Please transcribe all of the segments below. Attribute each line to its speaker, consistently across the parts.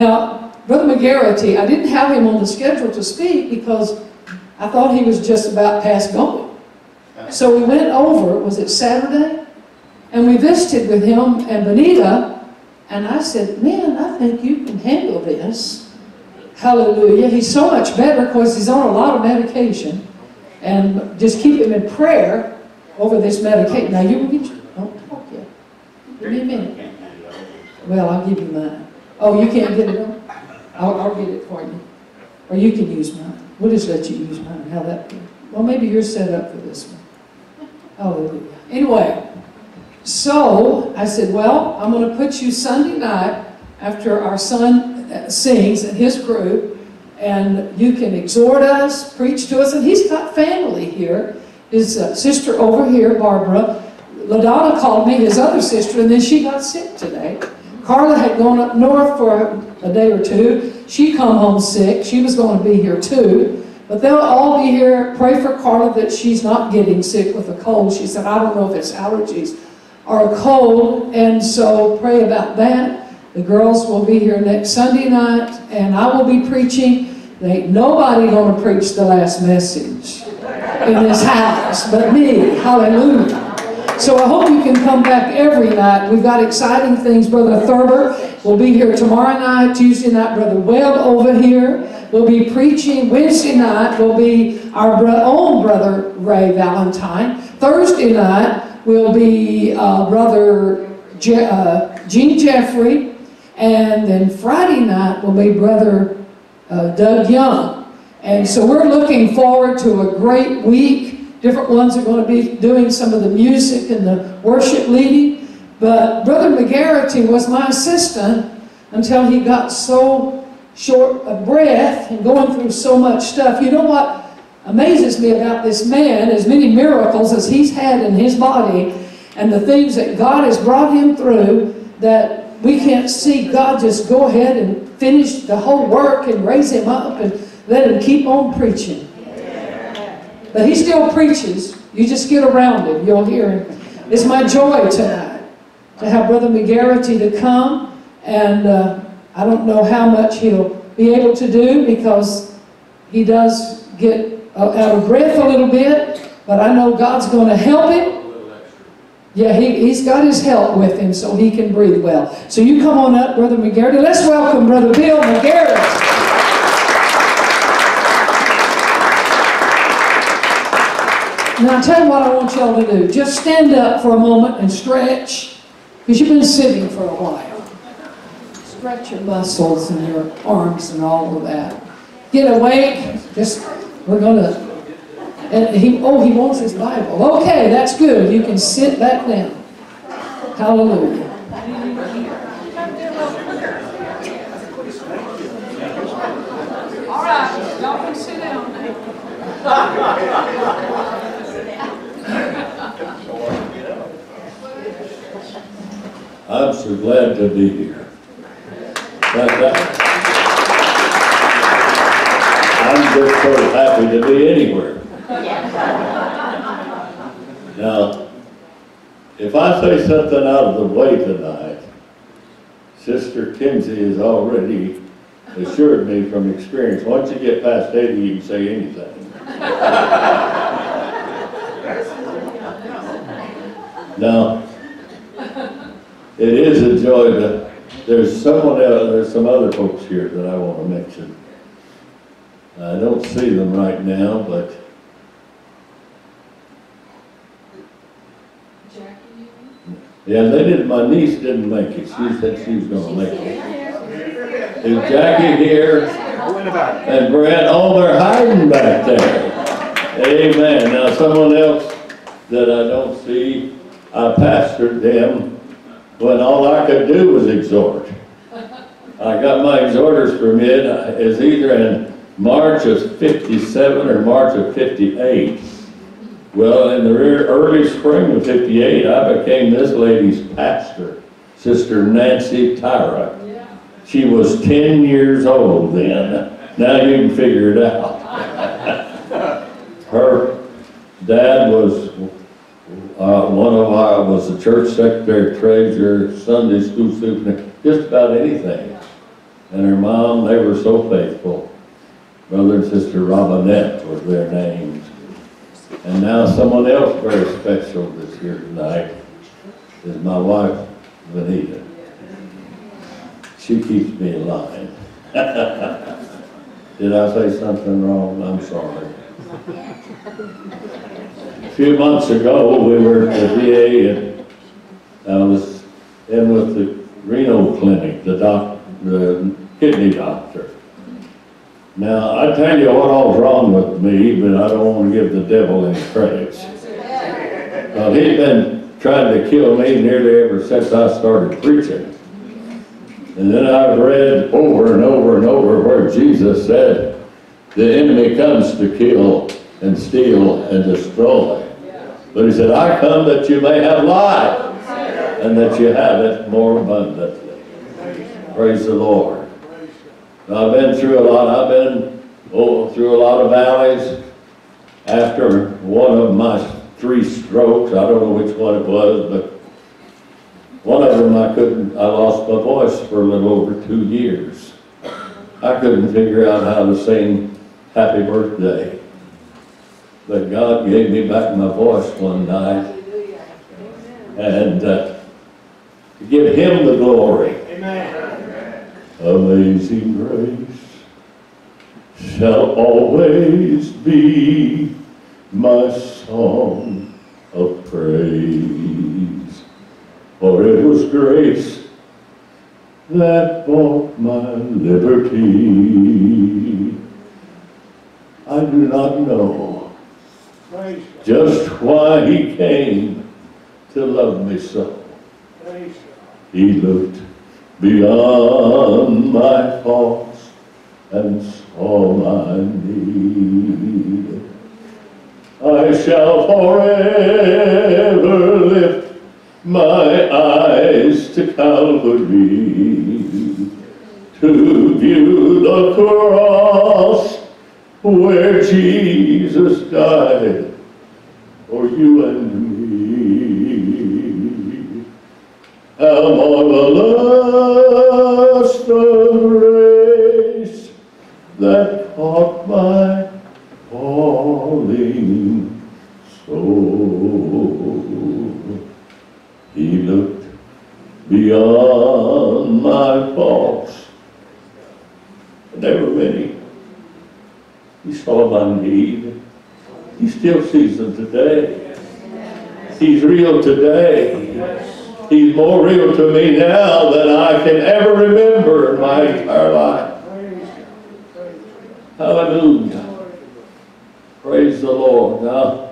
Speaker 1: Now, Brother McGarity, I didn't have him on the schedule to speak because I thought he was just about past going. So we went over, was it Saturday? And we visited with him and Benita, and I said, man, I think you can handle this. Hallelujah. He's so much better because he's on a lot of medication. And just keep him in prayer over this medication. Now, you will get your, don't talk yet. Give me a minute. Well, I'll give you mine. Oh, you can't get it on? I'll, I'll get it for you. Or you can use mine. We'll just let you use mine. How that be? Well, maybe you're set up for this one. Hallelujah. Anyway, so I said, well, I'm going to put you Sunday night after our son uh, sings and his group, and you can exhort us, preach to us, and he's got family here. His uh, sister over here, Barbara, LaDonna called me, his other sister, and then she got sick today. Carla had gone up north for a day or two. She come home sick. She was going to be here too. But they'll all be here. Pray for Carla that she's not getting sick with a cold. She said, I don't know if it's allergies or a cold. And so pray about that. The girls will be here next Sunday night, and I will be preaching. There ain't nobody going to preach the last message in this house but me. Hallelujah. So I hope you can come back every night. We've got exciting things. Brother Thurber will be here tomorrow night. Tuesday night, Brother Webb over here will be preaching. Wednesday night will be our bro own Brother Ray Valentine. Thursday night will be uh, Brother Je uh, Gene Jeffrey. And then Friday night will be Brother uh, Doug Young. And so we're looking forward to a great week. Different ones are going to be doing some of the music and the worship leading. But Brother McGarity was my assistant until he got so short of breath and going through so much stuff. You know what amazes me about this man, as many miracles as he's had in his body, and the things that God has brought him through, that we can't see God just go ahead and finish the whole work and raise him up and let him keep on preaching. But he still preaches. You just get around him. You'll hear him. It's my joy tonight to have Brother McGarity to come. And uh, I don't know how much he'll be able to do because he does get uh, out of breath a little bit. But I know God's going to help him. Yeah, he, he's got his help with him so he can breathe well. So you come on up, Brother McGarity. Let's welcome Brother Bill McGarity. Now, I'll tell you what I want y'all to do. Just stand up for a moment and stretch, because you've been sitting for a while. Stretch your muscles and your arms and all of that. Get awake. Just, we're going to, and he, oh, he wants his Bible. Okay, that's good. You can sit back down. Hallelujah. All right, y'all can sit down.
Speaker 2: I'm so glad to be here. That, that, uh, I'm just so happy to be anywhere. Now, if I say something out of the way tonight, Sister Kimzey has already assured me from experience, once you get past 80, you can say anything. Now, it is a joy to, there's someone else, there's some other folks here that I want to mention. I don't see them right now, but yeah, they didn't, my niece didn't make it. She said she was gonna make it. Is Jackie here? And Brad, oh, they're hiding back there. Amen. Now, someone else that I don't see, I pastored them when all I could do was exhort. I got my exhorter's permit, uh, is either in March of 57 or March of 58. Well, in the early spring of 58, I became this lady's pastor, Sister Nancy Tyra. She was 10 years old then. Now you can figure it out. Her dad was uh, one of our, was the church secretary, treasurer, Sunday school superintendent, just about anything. and her mom, they were so faithful. Brother and sister Robinette was their names. And now someone else very special that's here tonight is my wife, Vanita. She keeps me in line. Did I say something wrong? I'm sorry. A few months ago, we were at the VA and I was in with the renal clinic, the doc, the kidney doctor. Now, I tell you what all's wrong with me, but I don't want to give the devil any credit. Well, he's been trying to kill me nearly ever since I started preaching. And then I've read over and over and over where Jesus said, the enemy comes to kill and steal and destroy. But he said, I come that you may have life and that you have it more abundantly. Praise the Lord. Now, I've been through a lot, I've been oh, through a lot of valleys. After one of my three strokes, I don't know which one it was, but one of them I couldn't, I lost my voice for a little over two years. I couldn't figure out how to sing happy birthday. But God gave me back my voice one night and uh, to give him the glory. Amazing grace shall always be my song of praise. For it was grace that bought my liberty. I do not know just why he came to love me so. He looked beyond my faults and saw my need. I shall forever lift my eyes to Calvary to view the cross where Jesus died for you and me. How marvelous the grace that caught my falling soul. He looked beyond my faults, there were many. He saw my need. He still sees them today. He's real today. He's more real to me now than I can ever remember in my entire life. Hallelujah. Praise the Lord. Now,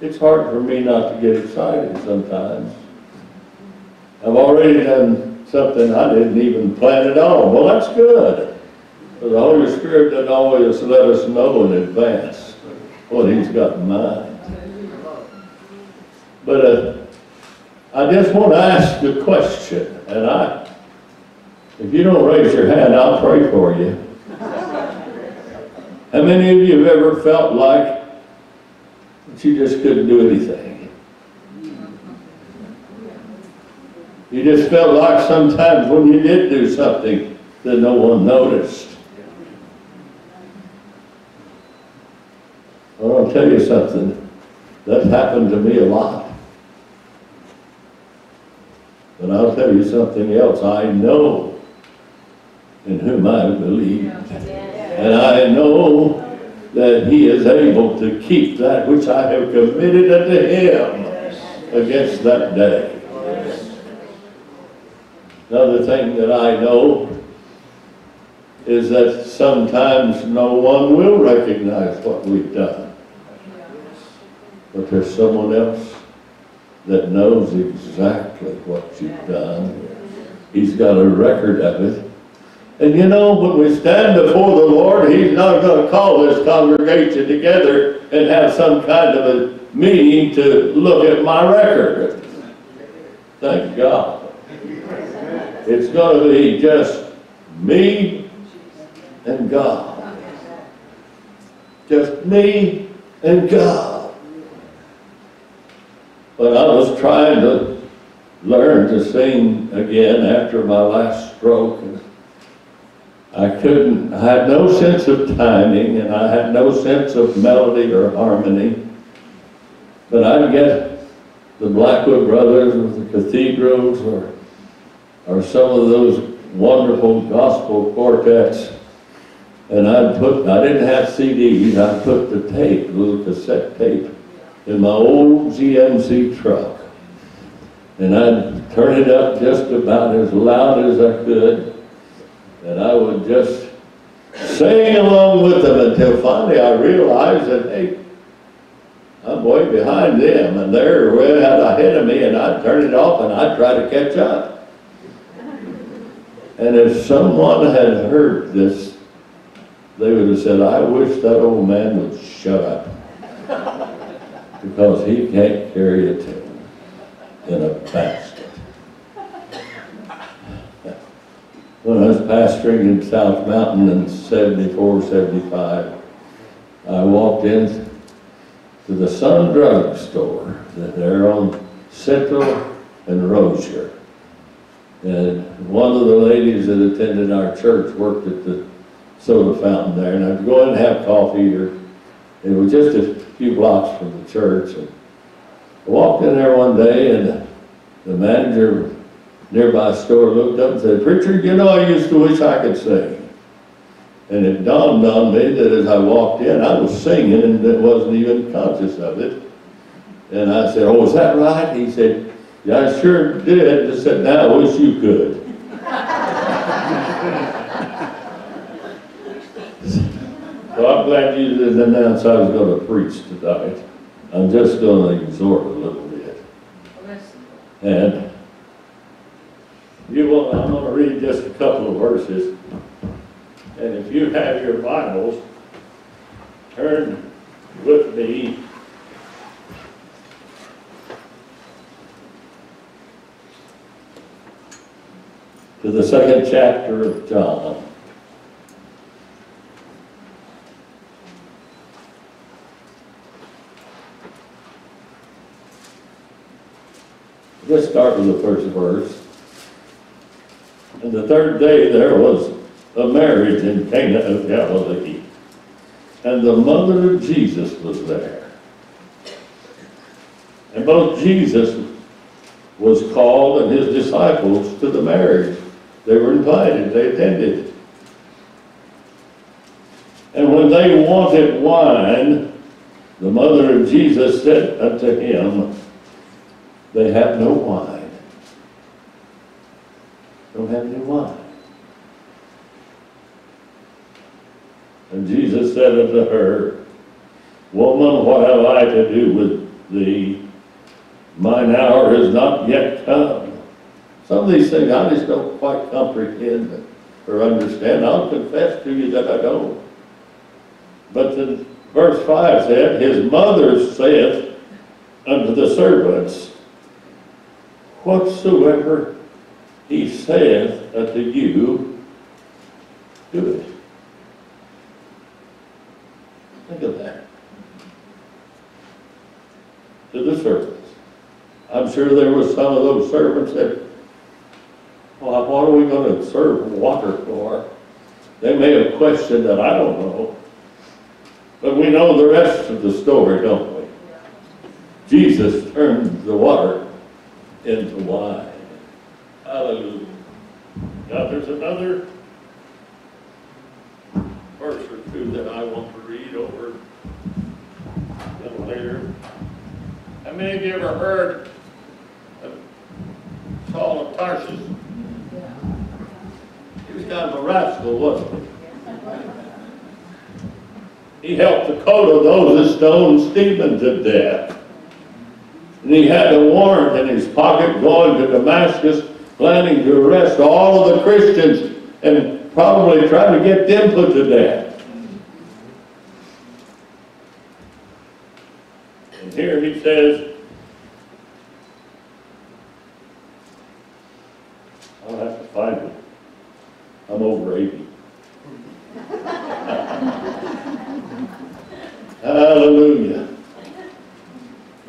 Speaker 2: it's hard for me not to get excited sometimes. I've already done something I didn't even plan it on. Well, that's good. But the Holy Spirit doesn't always let us know in advance what He's got in mind. But uh, I just want to ask a question, and I, if you don't raise your hand, I'll pray for you. How many of you have ever felt like that you just couldn't do anything? You just felt like sometimes when you did do something that no one noticed. Tell you something. That's happened to me a lot. But I'll tell you something else. I know in whom I believe. And I know that he is able to keep that which I have committed unto him against that day. Another thing that I know is that sometimes no one will recognize what we've done. But there's someone else that knows exactly what you've done. He's got a record of it. And you know, when we stand before the Lord, He's not going to call this congregation together and have some kind of a meeting to look at my record. Thank God. It's going to be just me and God. Just me and God. But I was trying to learn to sing again after my last stroke. and I couldn't, I had no sense of timing and I had no sense of melody or harmony. But I'd get the Blackwood Brothers or the Cathedrals or, or some of those wonderful gospel quartets. And I'd put, I didn't have CDs, I'd put the tape, little cassette tape, in my old GMC truck. And I'd turn it up just about as loud as I could. And I would just sing along with them until finally I realized that, hey, I'm way behind them and they're way out ahead of me and I'd turn it off and I'd try to catch up. And if someone had heard this, they would have said, I wish that old man would shut up. Because he can't carry a in a basket. When I was pastoring in South Mountain in 74, 75, I walked in to the Sun Drug Store that they're on Central and Roeser. And one of the ladies that attended our church worked at the soda fountain there, and I'd go in and have coffee, or it was just a few blocks from the church. And I walked in there one day, and the manager of nearby store looked up and said, "Preacher, you know, I used to wish I could sing." And it dawned on me that as I walked in, I was singing and wasn't even conscious of it. And I said, "Oh, is that right?" He said, "Yeah, I sure did." Just said, "Now I wish you could." So I'm glad you didn't announce I was going to preach tonight. I'm just going to exhort a little bit. And you will, I'm going to read just a couple of verses. And if you have your Bibles, turn with me to the second chapter of John. Let's start with the first verse. And the third day there was a marriage in Cana of Galilee. And the mother of Jesus was there. And both Jesus was called and his disciples to the marriage. They were invited, they attended. And when they wanted wine, the mother of Jesus said unto him, They have no wine. Don't have any wine. And Jesus said unto her, Woman, what have I to do with thee? Mine hour is not yet come. Some of these things I just don't quite comprehend or understand. I'll confess to you that I don't. But the verse 5 said, His mother saith unto the servants, Whatsoever he saith unto you, do it. Think of that. To the servants. I'm sure there was some of those servants that, well, what are we going to serve water for? They may have questioned that, I don't know. But we know the rest of the story, don't we? Jesus turned the water into wine. Hallelujah. Now there's another verse or two that I want to read over a little later. How many of you ever heard of Saul of Tarsus? He was kind of a rascal, wasn't he? He helped the coat of those that stoned Stephen to death. And he had a warrant in his pocket going to Damascus, planning to arrest all of the Christians and probably try to get them put to death. And here he says, I'll have to find it. I'm over 80.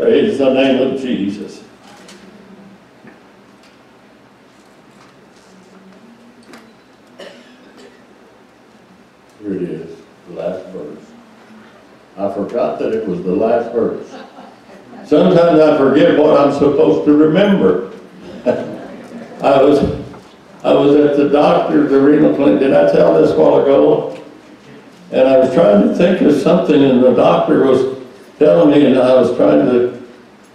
Speaker 2: Praise the name of Jesus. Here it is, the last verse. I forgot that it was the last verse. Sometimes I forget what I'm supposed to remember. I was I was at the doctor's, the renal clinic. Did I tell this while ago? And I was trying to think of something, and the doctor was telling me and I was trying to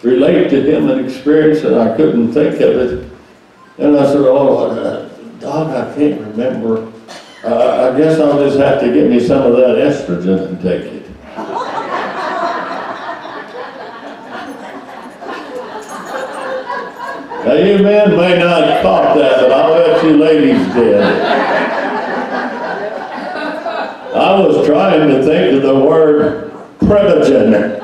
Speaker 2: relate to him an experience and I couldn't think of it. And I said, oh, doc, I can't remember. Uh, I guess I'll just have to get me some of that estrogen and take it. Now, you men may not caught that, but I'll bet you ladies did. I was trying to think of the word Prevagen.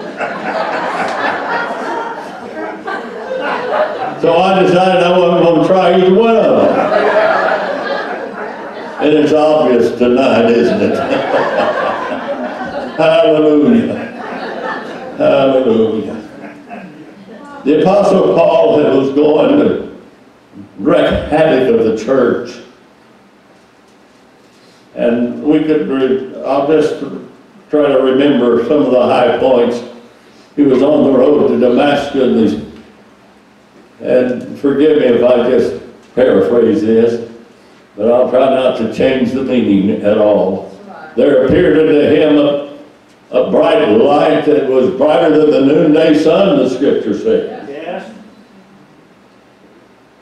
Speaker 2: So I decided I wasn't of them. And it's obvious tonight, isn't it? Hallelujah. Hallelujah. The Apostle Paul that was going to wreak havoc of the church. And we could, I'll just try to remember some of the high points. He was on the road to Damascus, and forgive me if I just paraphrase this, but I'll try not to change the meaning at all. There appeared unto him a, a bright light that was brighter than the noonday sun, the scripture says.
Speaker 3: Yes.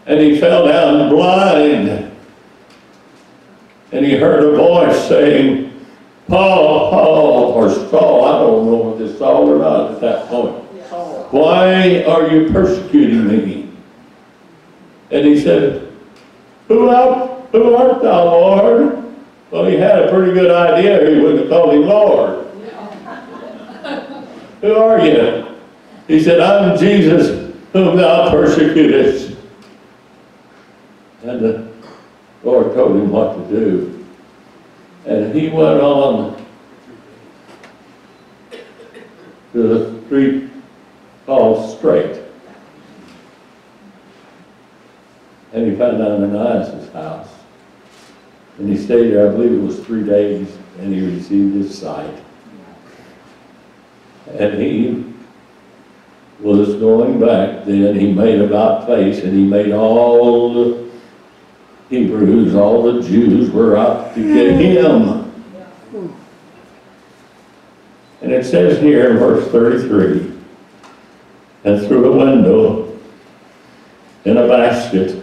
Speaker 2: And he fell down blind. And he heard a voice saying, Paul, Paul, or Saul, I don't know if it's Saul or not at that point. Why are you persecuting me? And he said, Who art, who art thou, Lord? Well, he had a pretty good idea, he wouldn't have called him Lord. Who are you? He said, I'm Jesus whom thou persecutest. And the Lord told him what to do. And he went on to the street called Straight. And he found out Ananias' house. And he stayed there, I believe it was three days, and he received his sight. And he was going back then, he made about face, and he made all the Hebrews, all the Jews were out to get hmm. him. And it says here in verse 33, and through a window in a basket,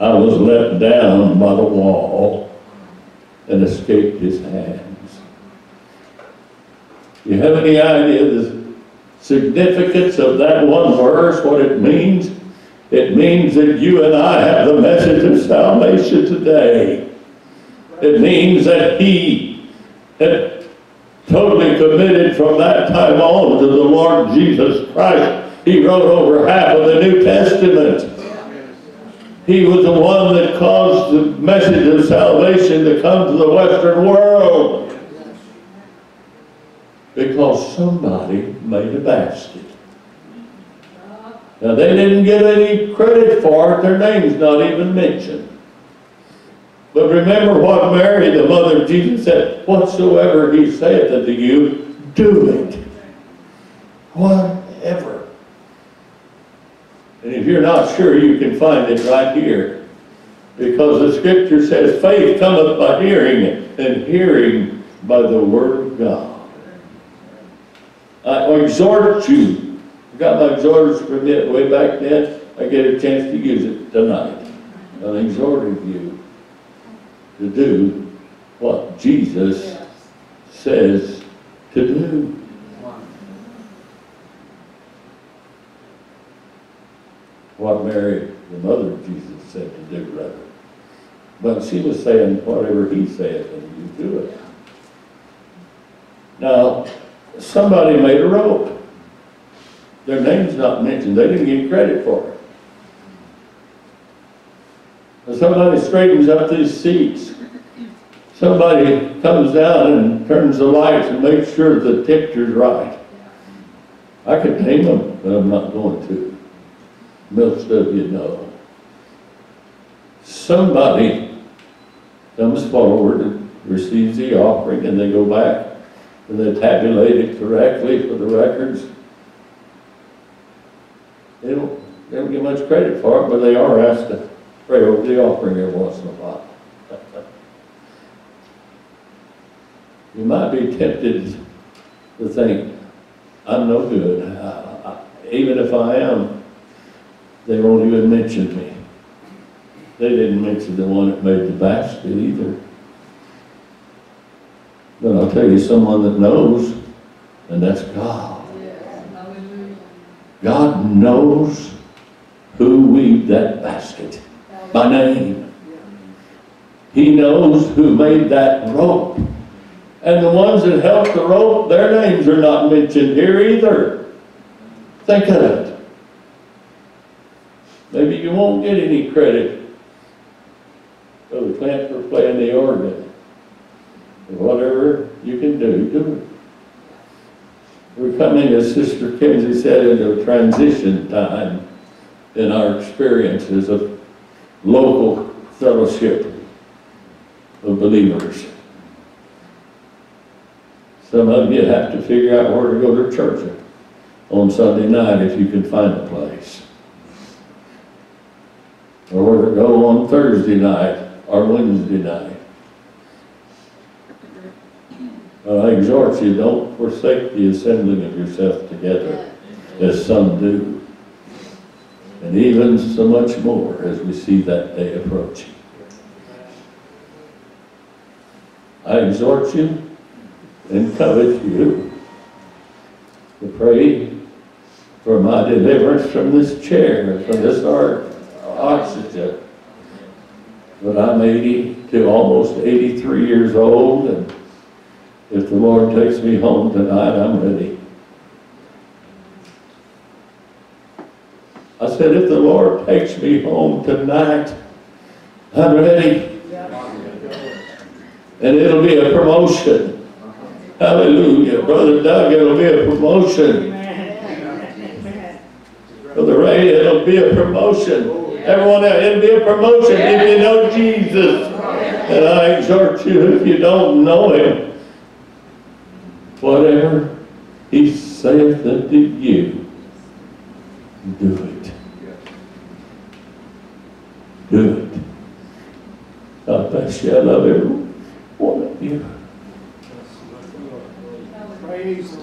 Speaker 2: I was let down by the wall and escaped his hands. You have any idea the significance of that one verse, what it means? It means that you and I have the message of salvation today. It means that he had totally committed from that time on to the Lord Jesus Christ. He wrote over half of the New Testament. He was the one that caused the message of salvation to come to the Western world. Because somebody made a basket. Now, they didn't get any credit for it, their name's not even mentioned. But remember what Mary, the mother of Jesus, said, Whatsoever he saith unto you, do it. Whatever. You're not sure, you can find it right here. Because the scripture says, faith cometh by hearing, and hearing by the word of God. I exhort you. I got my exhorters permit way back then. I get a chance to use it tonight. I'm exhorting you to do what Jesus says to do. What Mary, the mother of Jesus, said to do, rather. But she was saying, whatever he said, and you do it. Now, somebody made a rope. Their name's not mentioned, they didn't get credit for it. Somebody straightens up these seats. Somebody comes down and turns the lights and makes sure the picture's right. I could name them, but I'm not going to. Most of you know. Somebody comes forward and receives the offering and they go back and they tabulate it correctly for the records. They don't, they don't get much credit for it, but they are asked to pray over the offering every once in a while. You might be tempted to think, I'm no good. I- I- Even if I am, they won't even mention me. They didn't mention the one that made the basket either. But I'll tell you, someone that knows, and that's God. God knows who weaved that basket by name. He knows who made that rope. And the ones that helped the rope, their names are not mentioned here either. Think of it. Maybe you won't get any credit for the Clint for playing the organ. Whatever you can do, do it. We're coming, as Sister Kimzey said, into a transition time in our experiences of local fellowship of believers. Some of you have to figure out where to go to church on Sunday night if you can find a place. Or where to go on Thursday night or Wednesday night. But I exhort you, don't forsake the assembling of yourself together, as some do. And even so much more as we see that day approaching. I exhort you and covet you to pray for my deliverance from this chair, from this art, oxygen. But I'm 80 to almost 83 years old, and if the Lord takes me home tonight, I'm ready. I said, if the Lord takes me home tonight, I'm ready. And it'll be a promotion. Hallelujah. Brother Doug, it'll be a promotion. Brother Ray, it'll be a promotion. Everyone, else, it'll be a promotion if you know Jesus. And I exhort you, if you don't know him, whatever he saith unto you, do it. Do it. God bless you. I love every one of you.
Speaker 3: Praise